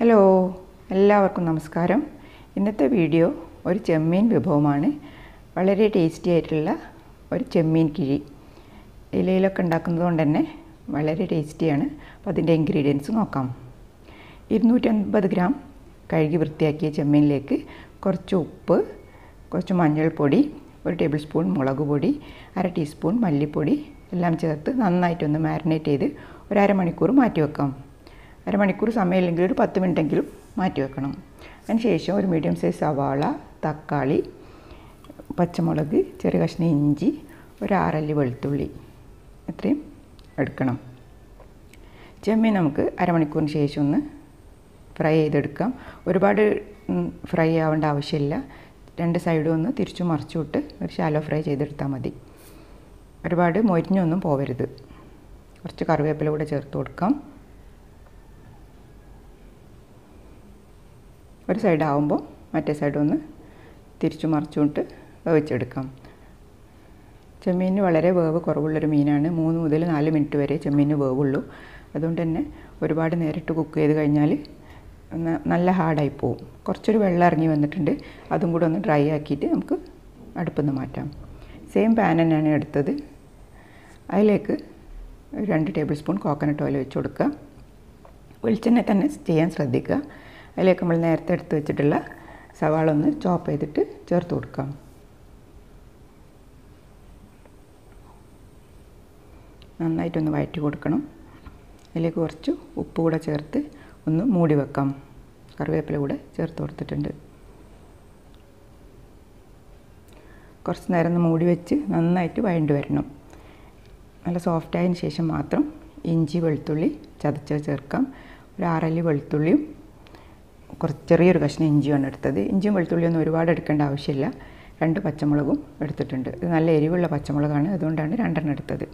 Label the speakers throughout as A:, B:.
A: Hello എല്ലാവർക്കും നമസ്കാരം. ഇന്നത്തെ വീഡിയോ ഒരു ചെമ്മീൻ വിഭവമാണ്. വളരെ ടേസ്റ്റി ആയിട്ടുള്ള ഒരു ചെമ്മീൻ കിഴി. ഇലയിലൊക്കെ ഉണ്ടാക്കുന്നത് കൊണ്ട് തന്നെ വളരെ ടേസ്റ്റിയാണ് അപ്പോൾ അതിന്റെ ഇൻഗ്രീഡിയൻസ് നോക്കാം. ഇരുന്നൂറ്റൻപത് ഗ്രാം കഴുകി വൃത്തിയാക്കിയ ചെമ്മീനിലേക്ക് കുറച്ച് ഉപ്പ് കുറച്ച് മഞ്ഞൾപ്പൊടി ഒരു ടേബിൾ സ്പൂൺ മുളക് പൊടി അര ടീസ്പൂൺ മല്ലിപ്പൊടി എല്ലാം ചേർത്ത് നന്നായിട്ടൊന്ന് മാരിനേറ്റ് ചെയ്ത് ഒരു അരമണിക്കൂർ മാറ്റി വെക്കാം അരമണിക്കൂർ സമയമില്ലെങ്കിൽ ഒരു പത്ത് മിനിറ്റെങ്കിലും മാറ്റി വെക്കണം. അതിനുശേഷം ഒരു മീഡിയം സൈസ് സവാള തക്കാളി പച്ചമുളക് ചെറിയ കഷ്ണം ഇഞ്ചി ഒരു ആറല്ലി വെളുത്തുള്ളി ഇത്രയും എടുക്കണം. ചെമ്മീൻ നമുക്ക് അരമണിക്കൂറിന് ശേഷം ഒന്ന് ഫ്രൈ ചെയ്തെടുക്കാം. ഒരുപാട് ഫ്രൈ ആവേണ്ട ആവശ്യമില്ല. രണ്ട് സൈഡും ഒന്ന് തിരിച്ചു മറിച്ചുവിട്ട് ഒരു ഷാലോ ഫ്രൈ ചെയ്തെടുത്താൽ മതി. ഒരുപാട് മൊരിഞ്ഞൊന്നും പോവരുത്. കുറച്ച് കറിവേപ്പില കൂടെ ചേർത്ത് കൊടുക്കാം. ഒരു സൈഡ് ആവുമ്പോൾ മറ്റേ സൈഡ് ഒന്ന് തിരിച്ചു മറിച്ചുകൊണ്ട് വേവിച്ചെടുക്കാം ചെമ്മീന് വളരെ വേവ് കുറവുള്ളൊരു മീനാണ്. മൂന്ന് മുതൽ നാല് മിനിറ്റ് വരെ ചെമ്മീന് വേവുള്ളൂ. അതുകൊണ്ട് തന്നെ ഒരുപാട് നേരിട്ട് കുക്ക് ചെയ്ത് കഴിഞ്ഞാൽ നല്ല ഹാർഡായി പോവും. കുറച്ചൊരു വെള്ളം ഇറങ്ങി വന്നിട്ടുണ്ട്. അതും കൂടെ ഒന്ന് ഡ്രൈ ആക്കിയിട്ട് നമുക്ക് അടുപ്പിൽ മാറ്റാം. സെയിം പാൻ തന്നെയാണ് എടുത്തത്. അതിലേക്ക് രണ്ട് ടേബിൾ സ്പൂൺ കോക്കനട്ട് ഓയിൽ വെച്ച് കൊടുക്കുക. വെളിച്ചെണ്ണ തന്നെ ചെയ്യാൻ ശ്രദ്ധിക്കുക. അതിലേക്ക് നമ്മൾ നേരത്തെ എടുത്ത് വെച്ചിട്ടുള്ള സവാള ഒന്ന് ചോപ്പ് ചെയ്തിട്ട് ചേർത്ത് കൊടുക്കാം. നന്നായിട്ടൊന്ന് വഴറ്റി കൊടുക്കണം. അതിലേക്ക് കുറച്ച് ഉപ്പ് കൂടെ ചേർത്ത് ഒന്ന് മൂടി വെക്കാം. കറിവേപ്പില കൂടെ ചേർത്ത് കൊടുത്തിട്ടുണ്ട്. കുറച്ച് നേരം ഒന്ന് മൂടി വെച്ച് നന്നായിട്ട് വഴണ്ടി വരണം. നല്ല സോഫ്റ്റ് ആയതിന് ശേഷം മാത്രം ഇഞ്ചി വെളുത്തുള്ളി ചതച്ച് ചേർക്കാം. ഒരു ആറല്ലി വെളുത്തുള്ളിയും കുറച്ച് ചെറിയൊരു കഷ്ണം ഇഞ്ചിയാണ് എടുത്തത്. ഇഞ്ചിയും വെളുത്തുള്ളിയൊന്നും ഒരുപാട് എടുക്കേണ്ട ആവശ്യമില്ല. രണ്ട് പച്ചമുളകും എടുത്തിട്ടുണ്ട്. ഇത് നല്ല എരിവുള്ള പച്ചമുളകാണ്. അതുകൊണ്ടാണ് രണ്ടെണ്ണം എടുത്തത്.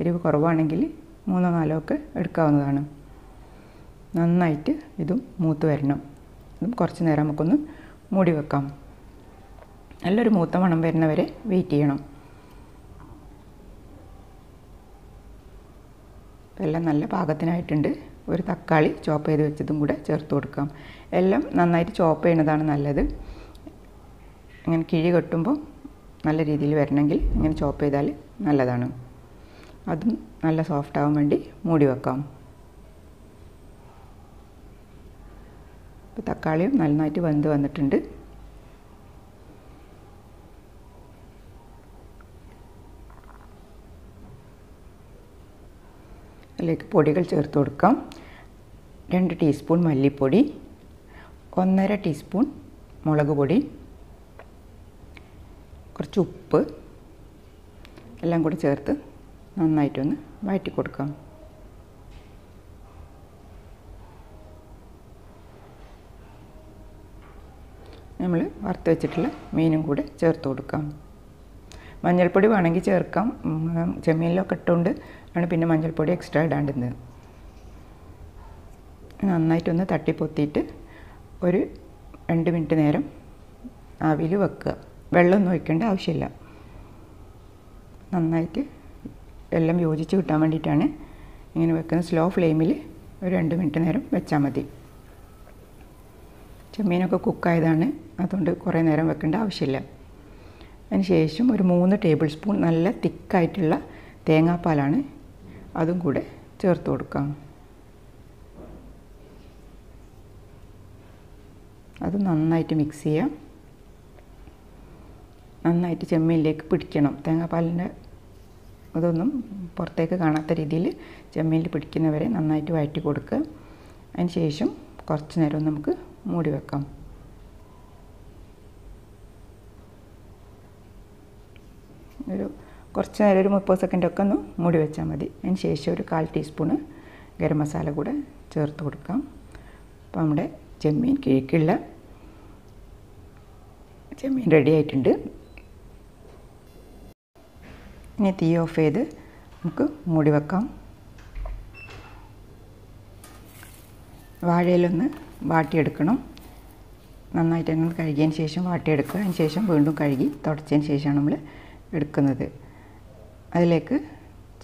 A: എരിവ് കുറവാണെങ്കിൽ മൂന്നോ നാലോ ഒക്കെ എടുക്കാവുന്നതാണ്. നന്നായിട്ട് ഇതും മൂത്ത് വരണം. ഇതും കുറച്ച് നേരം നമുക്കൊന്ന് മൂടി വെക്കാം. നല്ലൊരു മൂത്ത മണം വരുന്നവരെ വെയിറ്റ് ചെയ്യണം. എല്ലാം നല്ല പാകത്തിനായിട്ടുണ്ട്. ഒരു തക്കാളി ചോപ്പ് ചെയ്ത് വെച്ചതും കൂടെ ചേർത്ത് കൊടുക്കാം. എല്ലാം നന്നായിട്ട് ചോപ്പ് ചെയ്യുന്നതാണ് നല്ലത്. ഇങ്ങനെ കിഴി കെട്ടുമ്പോൾ നല്ല രീതിയിൽ വരണമെങ്കിൽ ഇങ്ങനെ ചോപ്പ് ചെയ്താൽ നല്ലതാണ്. അതും നല്ല സോഫ്റ്റ് ആവാൻ വേണ്ടി മൂടി വെക്കാം. ഇപ്പോൾ തക്കാളിയും നന്നായിട്ട് വെന്ത് വന്നിട്ടുണ്ട്. അതിലേക്ക് പൊടികൾ ചേർത്ത് കൊടുക്കാം. രണ്ട് ടീസ്പൂൺ മല്ലിപ്പൊടി. ഒന്നര ടീസ്പൂൺ മുളക് പൊടി കുറച്ച് ഉപ്പ് എല്ലാം കൂടി ചേർത്ത് നന്നായിട്ടൊന്ന് വഴറ്റി കൊടുക്കാം. നമ്മൾ വറുത്ത് വെച്ചിട്ടുള്ള മീനും കൂടെ ചേർത്ത് കൊടുക്കാം. മഞ്ഞൾപ്പൊടി വേണമെങ്കിൽ ചേർക്കാം. ചെമ്മീനിലൊക്കെ ഇട്ടുകൊണ്ട് ആണ് പിന്നെ മഞ്ഞൾപ്പൊടി എക്സ്ട്രാ ഇടാണ്ടിരുന്നത്. നന്നായിട്ടൊന്ന് തട്ടിപ്പൊത്തിയിട്ട് ഒരു രണ്ട് മിനിറ്റ് നേരം ആവിയിൽ വെക്കുക. വെള്ളമൊന്നും ഒഴിക്കേണ്ട ആവശ്യമില്ല. നന്നായിട്ട് എല്ലാം യോജിച്ച് കിട്ടാൻ വേണ്ടിയിട്ടാണ് ഇങ്ങനെ വെക്കുന്ന സ്ലോ ഫ്ലെയിമിൽ ഒരു രണ്ട് മിനിറ്റ് നേരം വെച്ചാൽ മതി. ചെമ്മീനൊക്കെ കുക്കായതാണ് അതുകൊണ്ട് കുറേ നേരം വെക്കേണ്ട ആവശ്യമില്ല. അതിന് ശേഷം ഒരു മൂന്ന് ടേബിൾ സ്പൂൺ നല്ല തിക്കായിട്ടുള്ള തേങ്ങാപ്പാലാണ് അതും കൂടെ ചേർത്ത് കൊടുക്കാം. അത് നന്നായിട്ട് മിക്സ് ചെയ്യാം. നന്നായിട്ട് ചെമ്മീനിലേക്ക് പിടിക്കണം. തേങ്ങാപ്പാലിന്റെ അതൊന്നും പുറത്തേക്ക് കാണാത്ത രീതിയിൽ ചെമ്മീനിൽ പിടിക്കുന്നവരെ നന്നായിട്ട് വഴറ്റി കൊടുക്കുക. അതിന് ശേഷം കുറച്ച് നേരം നമുക്ക് മൂടി വെക്കാം. ഒരു കുറച്ച് നേരം ഒരു മുപ്പത് സെക്കൻഡൊക്കെ ഒന്ന് മൂടി വെച്ചാൽ മതി. അതിന് ശേഷം ഒരു കാൽ ടീസ്പൂണ് ഗരം മസാല കൂടെ ചേർത്ത് കൊടുക്കാം. അപ്പോൾ നമ്മുടെ ചെമ്മീൻ കിഴക്കുള്ള ചെമ്മീൻ റെഡി ആയിട്ടുണ്ട്. ഇനി തീ ഓഫ് ചെയ്ത് നമുക്ക് മൂടി വെക്കാം. വാഴയിലൊന്ന് വാട്ടിയെടുക്കണം. നന്നായിട്ട് അങ്ങനെ കഴുകിയതിന് ശേഷം വാട്ടിയെടുക്കുക. അതിന് ശേഷം വീണ്ടും കഴുകി തുടച്ചതിന് ശേഷമാണ് നമ്മൾ എടുക്കുന്നത്. അതിലേക്ക്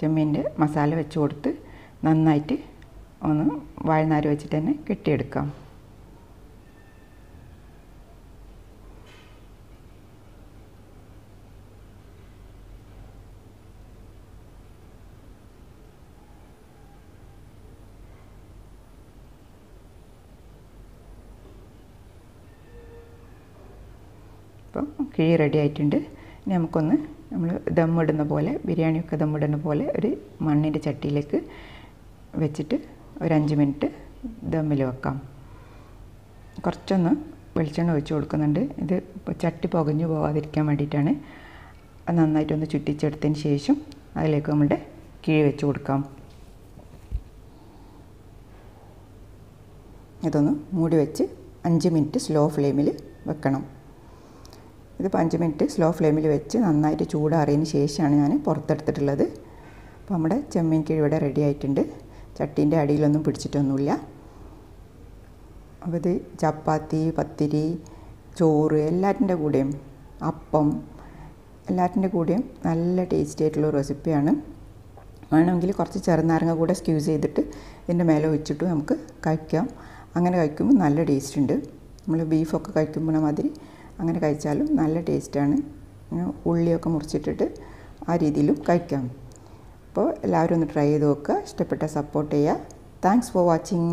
A: ചെമ്മീന്റെ മസാല വെച്ച് കൊടുത്ത് നന്നായിട്ട് ഒന്ന് വാഴനാര് വെച്ചിട്ട് തന്നെ കെട്ടിയെടുക്കാം. അപ്പോൾ കിഴി റെഡി ആയിട്ടുണ്ട്. ഇനി നമുക്കൊന്ന് നമ്മൾ ദമ്മിടുന്ന പോലെ ബിരിയാണിയൊക്കെ ദമ്മിടുന്ന പോലെ ഒരു മണ്ണിന്റെ ചട്ടിയിലേക്ക് വെച്ചിട്ട് ഒരു അഞ്ച് മിനിറ്റ് ദമ്മിൽ വെക്കാം. കുറച്ചൊന്ന് വെളിച്ചെണ്ണ ഒഴിച്ച് കൊടുക്കുന്നുണ്ട്. ഇത് ചട്ടി പുകഞ്ഞു പോകാതിരിക്കാൻ വേണ്ടിയിട്ടാണ്. നന്നായിട്ടൊന്ന് ചുറ്റിച്ചെടുത്തതിന് ശേഷം അതിലേക്ക് നമ്മുടെ കിഴി വെച്ച് കൊടുക്കാം. ഇതൊന്ന് മൂടി വെച്ച് അഞ്ച് മിനിറ്റ് സ്ലോ ഫ്ലെയിമിൽ വെക്കണം. ഇതിപ്പോൾ അഞ്ച് മിനിറ്റ് സ്ലോ ഫ്ലെയിമിൽ വെച്ച് നന്നായിട്ട് ചൂടാറിയതിന് ശേഷമാണ് ഞാൻ പുറത്തെടുത്തിട്ടുള്ളത്. അപ്പോൾ നമ്മുടെ ചെമ്മീൻ കിഴി ഇവിടെ റെഡി ആയിട്ടുണ്ട്. ചട്ടീന്റെ അടിയിലൊന്നും പിടിച്ചിട്ടൊന്നുമില്ല. അപ്പോൾ ഇത് ചപ്പാത്തി പത്തിരി ചോറ് എല്ലാറ്റിന്റെ കൂടെയും അപ്പം എല്ലാറ്റിന്റെ കൂടെയും നല്ല ടേസ്റ്റി ആയിട്ടുള്ള റെസിപ്പിയാണ് വേണമെങ്കിൽ കുറച്ച് ചെറുനാരങ്ങ കൂടെ സ്ക്യൂസ് ചെയ്തിട്ട് ഇതിന്റെ മേലെ ഒഴിച്ചിട്ട് നമുക്ക് കഴിക്കാം. അങ്ങനെ കഴിക്കുമ്പോൾ നല്ല ടേസ്റ്റ് ഉണ്ട്. നമ്മൾ ബീഫൊക്കെ കഴിക്കുമ്പോൾ മാതിരി അങ്ങനെ കഴിച്ചാലും നല്ല ടേസ്റ്റാണ്. ഉള്ളിയൊക്കെ മുറിച്ചിട്ടിട്ട് ആ രീതിയിലും കഴിക്കാം. അപ്പോൾ എല്ലാവരും ഒന്ന് ട്രൈ ചെയ്ത് നോക്കുക. ഇഷ്ടപ്പെട്ട സപ്പോർട്ട് ചെയ്യുക. Thanks for watching